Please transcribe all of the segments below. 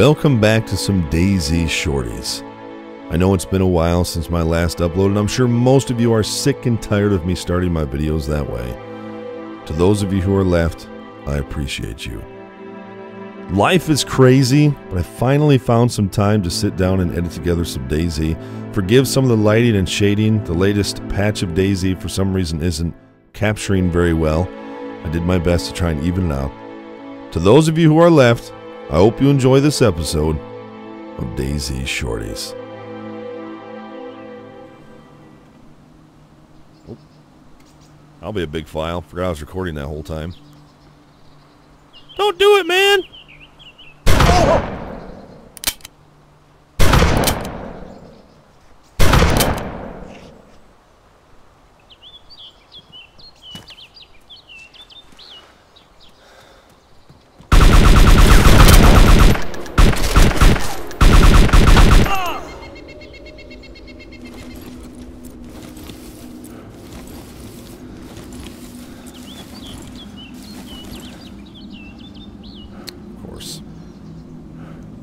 Welcome back to some DayZ Shorties. I know it's been a while since my last upload, and I'm sure most of you are sick and tired of me starting my videos that way. To those of you who are left, I appreciate you. Life is crazy, but I finally found some time to sit down and edit together some DayZ. Forgive some of the lighting and shading, the latest patch of DayZ for some reason isn't capturing very well. I did my best to try and even it out. To those of you who are left, I hope you enjoy this episode of DayZ Shorties. I'll be a big file. Forgot I was recording that whole time. Don't do it, man!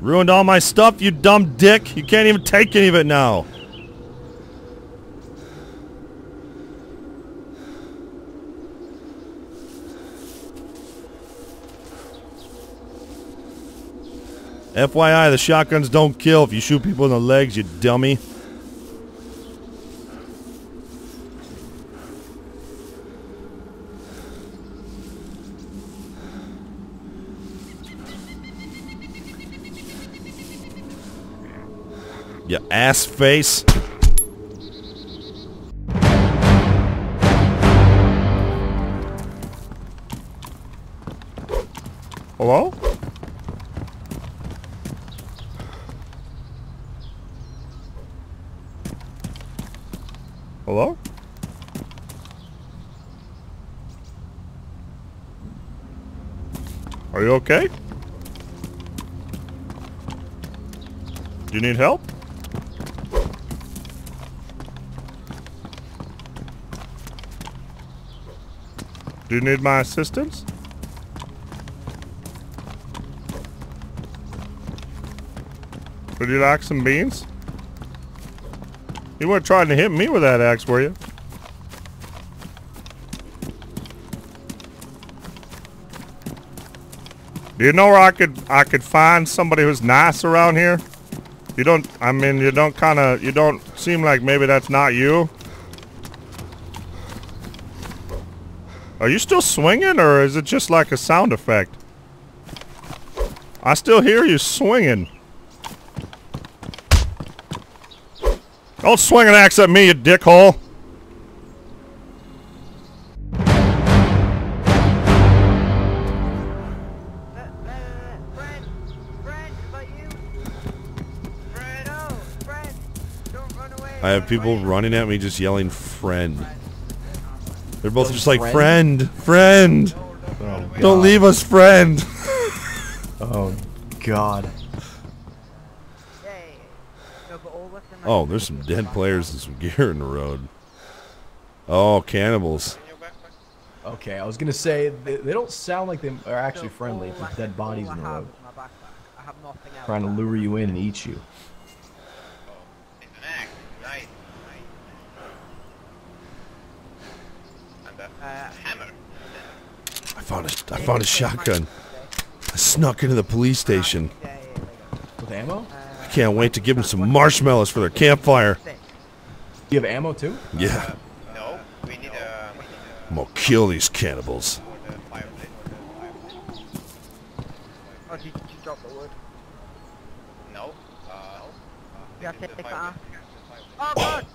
Ruined all my stuff, you dumb dick! You can't even take any of it now! FYI, the shotguns don't kill if you shoot people in the legs, you dummy. Ass face. Hello? Hello? Are you okay? Do you need help? Do you need my assistance? Would you like some beans? You weren't trying to hit me with that axe, were you? Do you know where I could I could find somebody who's nice around here? You don't I mean you don't kinda you don't seem like maybe that's not you. Are you still swinging, or is it just like a sound effect? I still hear you swinging. Don't swing an axe at me, you dickhole. I have people running at me just yelling friend. They're both just like friend? friend, friend. Oh, Don't leave us, friend. Oh, God. Oh, there's some dead players and some gear in the road. Oh, cannibals. Okay, I was gonna say they, they don't sound like they are actually friendly all if there's dead bodies in the road, is my backpack. I have nothing else. trying to lure you in and eat you. It's an axe. Nice. Nice. And a Uh, hammer. I found a, I found a shotgun. I snuck into the police station. Yeah, yeah, yeah, With ammo? I can't wait to give them some marshmallows for their campfire. You have ammo too? Yeah, No, we need a. We need I'm gonna kill these cannibals. a for the fireplace. Oh, did you just drop the wood? No. Uh. You have to the take that fireplace. Oh god!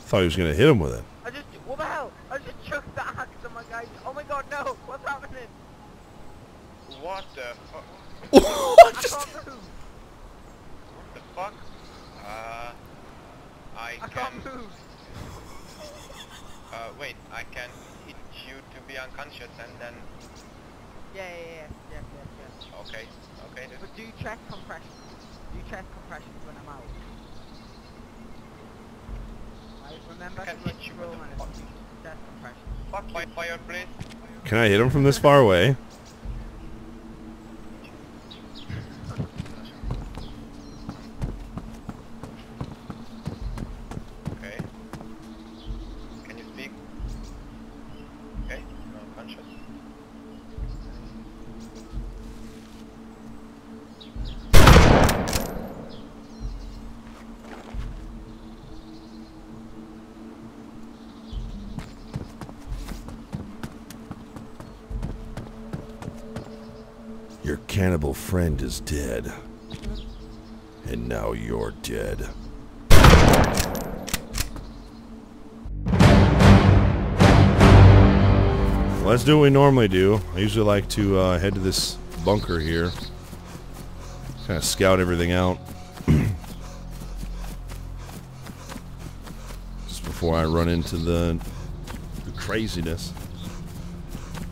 Thought he was gonna hit him with it. I just, what the hell? I just chucked the axe on my guy. Oh my god, no! What's happening? What the fuck? I can't move! What the fuck? Uh. I I can. can't move! Uh, wait. I can hit you to be unconscious and then. Yeah, yeah, yeah, yeah, yeah, yes. Okay. Okay. Then. But do check compression. Do you check compression when I'm out. Right, remember Can to hit like you with scroll the Can I hit him from this far away? Cannibal friend is dead. And now you're dead. Let's do what we normally do. I usually like to uh, head to this bunker here. Kind of scout everything out. Just before I run into the, the craziness.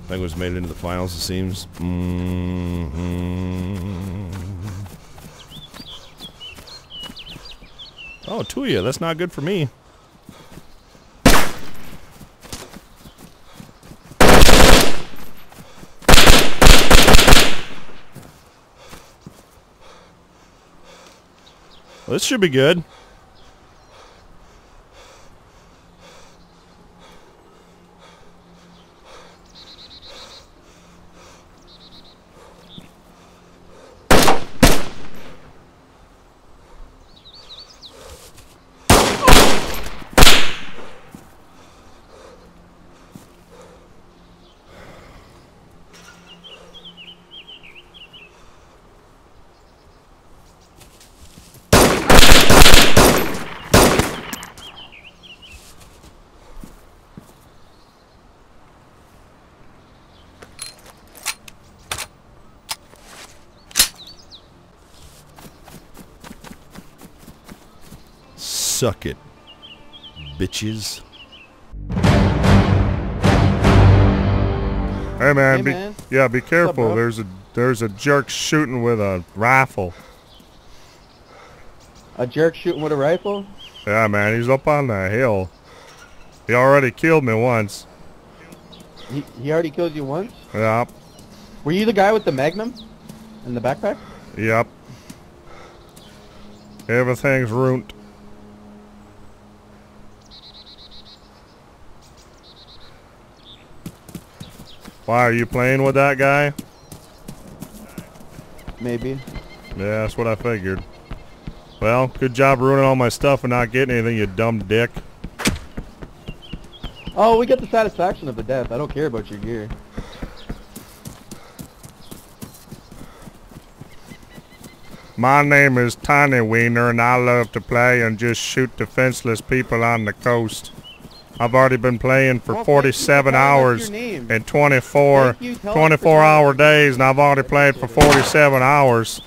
I think was made it into the finals, it seems. Mm -hmm. Oh, two of you. That's not good for me. Well, this should be good. Suck it, bitches. Hey man, Hey, be, man. yeah, be careful. bro? there's a there's a jerk shooting with a rifle. A jerk shooting with a rifle? Yeah, man, he's up on the hill. He already killed me once. He, he already killed you once? Yep, Were you the guy with the magnum? In the backpack? yep. Everything's ruined. Why are you playing with that guy? Maybe. Yeah, that's what I figured. Well, good job ruining all my stuff and not getting anything, you dumb dick. Oh, we get the satisfaction of the death. I don't care about your gear. My name is Tiny Wiener and I love to play and just shoot defenseless people on the coast. I've already been playing for Well, thank you for 47 hours and 24, Thank you, tell us for 24 telling us hour days and I've already played for 47 hours.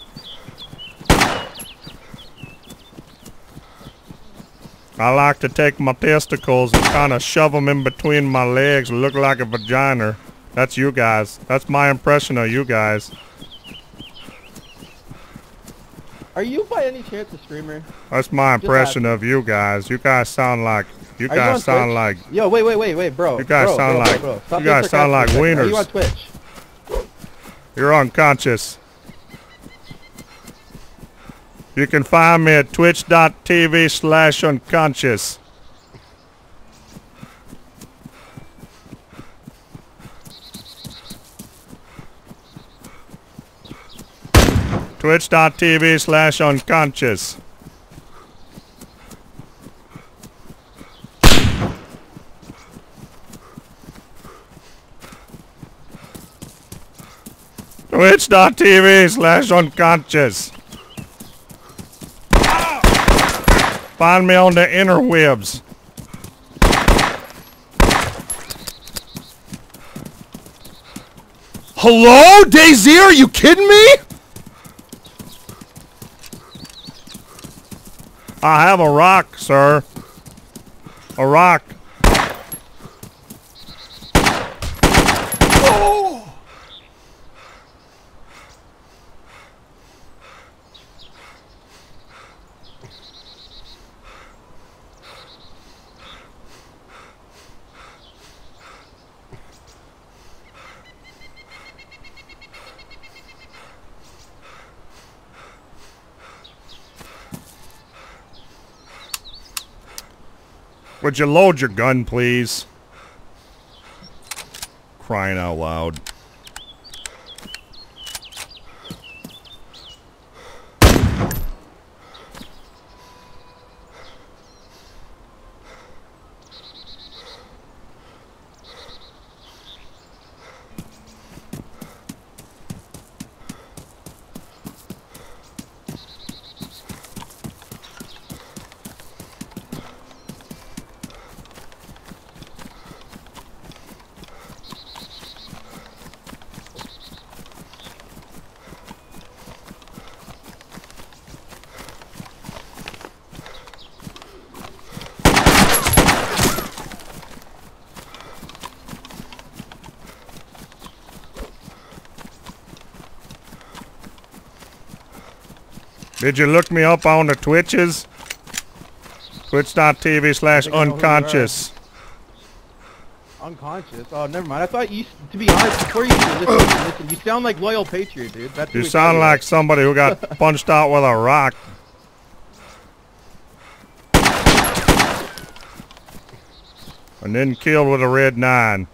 I like to take my testicles and kind of shove them in between my legs and look like a vagina. That's you guys. That's my impression of you guys. Are you by any chance a streamer? That's my impression of you guys. You guys sound like you Are you guys sound Twitch? like Yo, wait, wait, wait, wait, bro. You guys bro, sound bro, like- bro, bro. You guys sound like sarcastic Are you on wieners. Twitch? you're unconscious. You can find me at twitch.tv slash unconscious. Twitch.tv slash unconscious. Twitch.tv slash unconscious. Find me on the interwebs. Hello, Daisy? Are you kidding me? I have a rock, sir. A rock. Would you load your gun, please? Crying out loud. Did you look me up on the Twitches? Twitch.tv slash I think I know who you are. unconscious. Unconscious. Oh, never mind. I thought you. To be honest, before you listen, listen, you sound like loyal patriot, dude. That's You sound like somebody who got punched out with a rock. And then killed with a red nine.